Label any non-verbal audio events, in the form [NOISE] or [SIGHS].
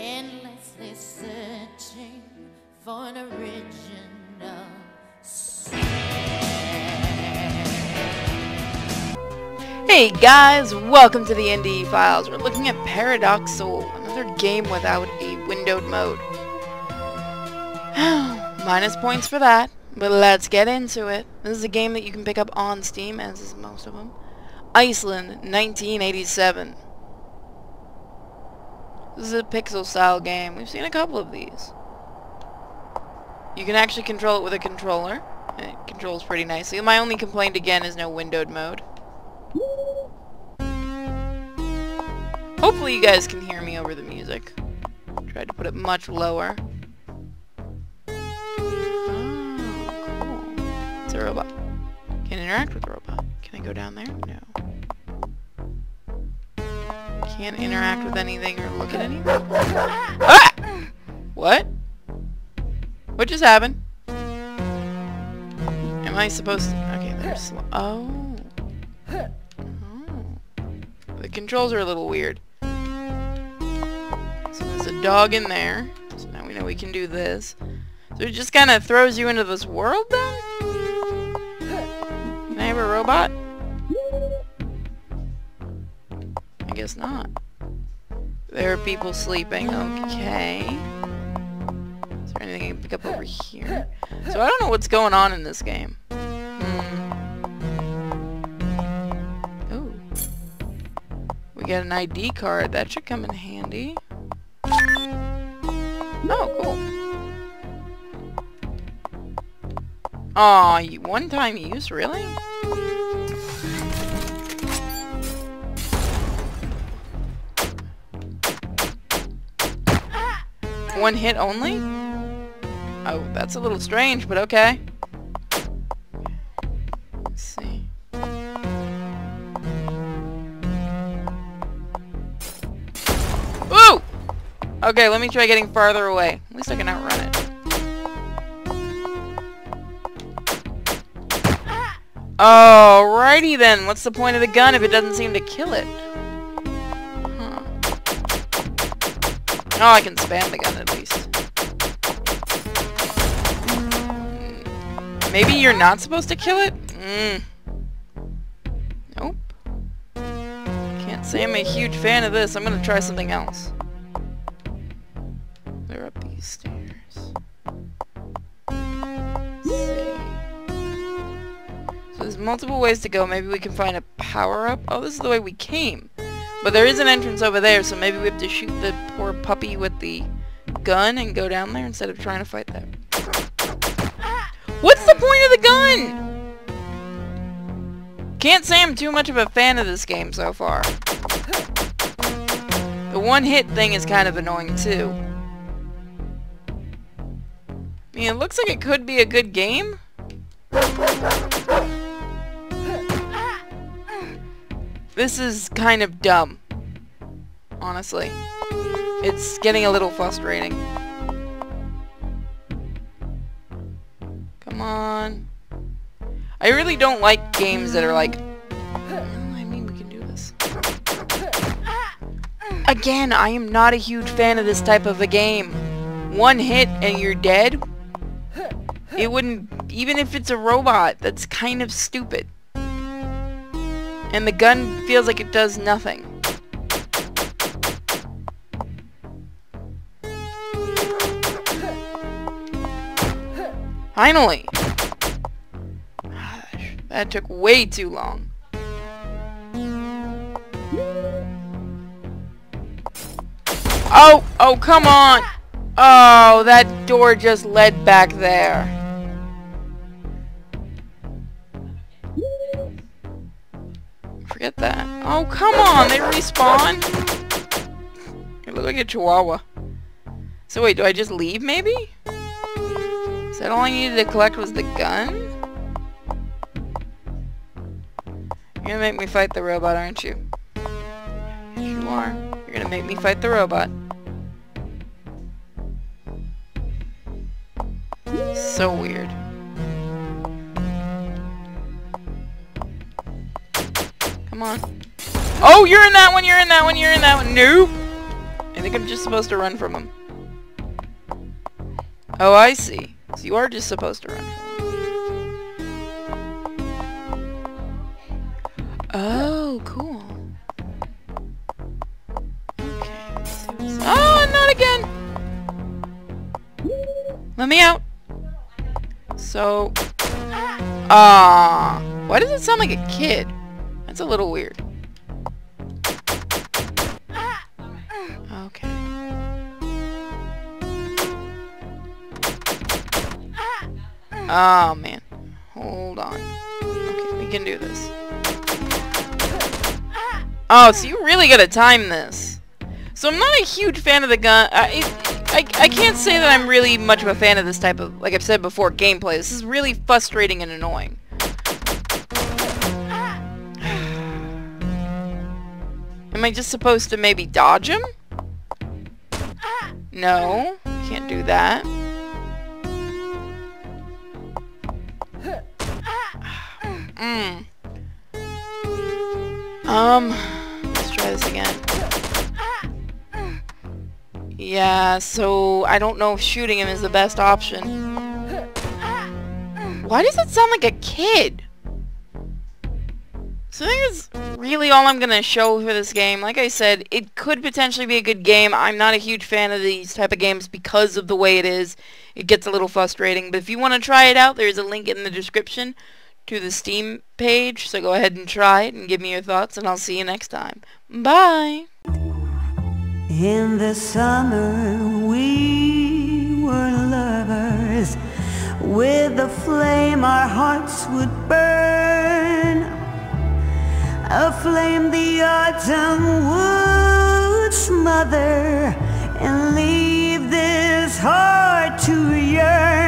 endlessly searching for an original Hey guys, welcome to the Indie Files. We're looking at Paradox Soul, another game without a windowed mode. [SIGHS] Minus points for that, but let's get into it. This is a game that you can pick up on Steam, as is most of them. Iceland, 1987. This is a pixel style game. We've seen a couple of these. You can actually control it with a controller. It controls pretty nicely. My only complaint again is no windowed mode. Hopefully you guys can hear me over the music. Tried to put it much lower. Oh, cool. It's a robot. Can interact with the robot. Can I go down there? No. Can't interact with anything or look at anything? Ah! What? What just happened? Am I supposed to... Okay, there's... Oh. Oh. The controls are a little weird. So there's a dog in there. So now we know we can do this. So it just kind of throws you into this world then? Can I have a robot? Guess not. There are people sleeping. Okay. Is there anything I can pick up over here? So I don't know what's going on in this game. Hmm. Ooh. We got an ID card. That should come in handy. Oh, cool. Aw, one-time use? Really? One hit only? Oh, that's a little strange, but okay. Let's see. Ooh! Okay, let me try getting farther away. At least I can outrun it. Alrighty then, what's the point of the gun if it doesn't seem to kill it? Oh, I can spam the gun at least. Maybe you're not supposed to kill it? Mm. Nope. Can't say I'm a huge fan of this. I'm gonna try something else. Clear up these stairs. So there's multiple ways to go. Maybe we can find a power-up. Oh, this is the way we came. But there is an entrance over there, so maybe we have to shoot the poor puppy with the gun and go down there instead of trying to fight that. What's the point of the gun? Can't say I'm too much of a fan of this game so far. The one-hit thing is kind of annoying too. I mean, it looks like it could be a good game. This is kind of dumb. Honestly. It's getting a little frustrating. Come on. I really don't like games that are like... I mean, we can do this. Again, I am not a huge fan of this type of a game. One hit and you're dead? It wouldn't... Even if it's a robot, that's kind of stupid. And the gun feels like it does nothing. Finally! Gosh, that took way too long. Oh! Oh, come on! Oh, that door just led back there. Forget that. Oh, come on! They respawn? You look like a chihuahua. So wait, do I just leave, maybe? Is that all I needed to collect was the gun? You're gonna make me fight the robot, aren't you? Yes, you are. You're gonna make me fight the robot. So weird. Come on. Oh, you're in that one, you're in that one, you're in that one. Nope. I think I'm just supposed to run from him. Oh, I see. So you are just supposed to run Oh, cool. Okay. Oh, not again! Let me out. So... Ah, why does it sound like a kid? That's a little weird. Okay. Oh, man. Hold on. Okay, we can do this. Oh, so you really gotta time this. So I'm not a huge fan of the gun. I, I, I can't say that I'm really much of a fan of this type of, like I've said before, gameplay. This is really frustrating and annoying. Am I just supposed to maybe dodge him? No, can't do that. Mm. Um, let's try this again. Yeah, so I don't know if shooting him is the best option. Why does it sound like a kid? So that's really all I'm going to show for this game. Like I said, it could potentially be a good game. I'm not a huge fan of these type of games because of the way it is. It gets a little frustrating. But if you want to try it out, there's a link in the description to the Steam page. So go ahead and try it and give me your thoughts. And I'll see you next time. Bye! In the summer we were lovers With flame our hearts would burn aflame the autumn wood smother and leave this heart to yearn.